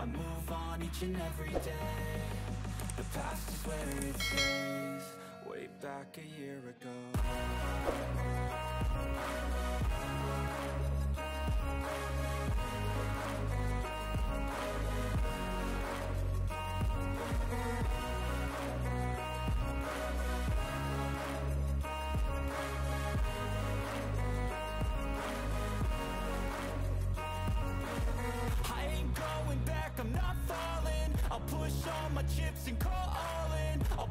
I move on each and every day. The past is where it stays. Way back a year ago back, I'm not falling. I'll push all my chips and call all in. I'll